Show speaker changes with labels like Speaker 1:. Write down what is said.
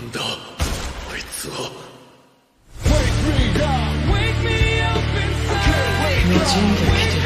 Speaker 1: 会做，
Speaker 2: 没经
Speaker 3: 验。